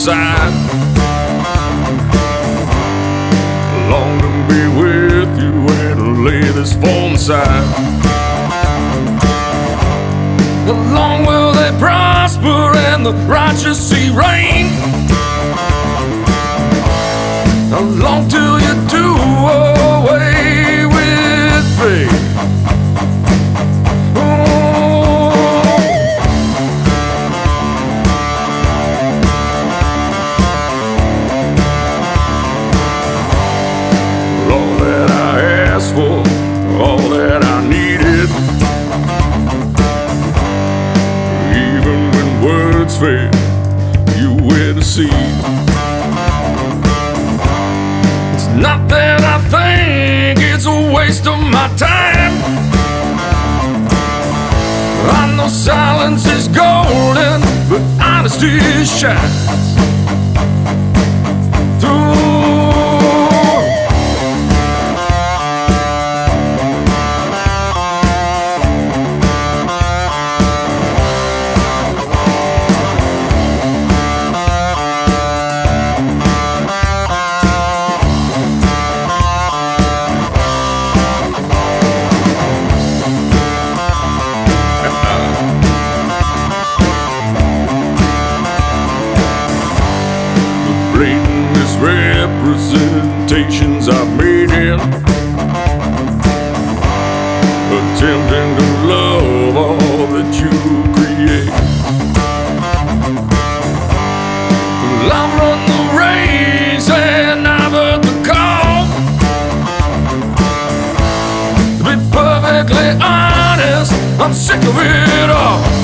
inside. Long to be with you and lay this phone aside. Long will they prosper and the righteous see rain. Long till you were the seed. It's not that I think it's a waste of my time. I know silence is golden, but honesty shines. Attempting to love all that you create. Well, I've run the race and I've heard the call. To be perfectly honest, I'm sick of it all.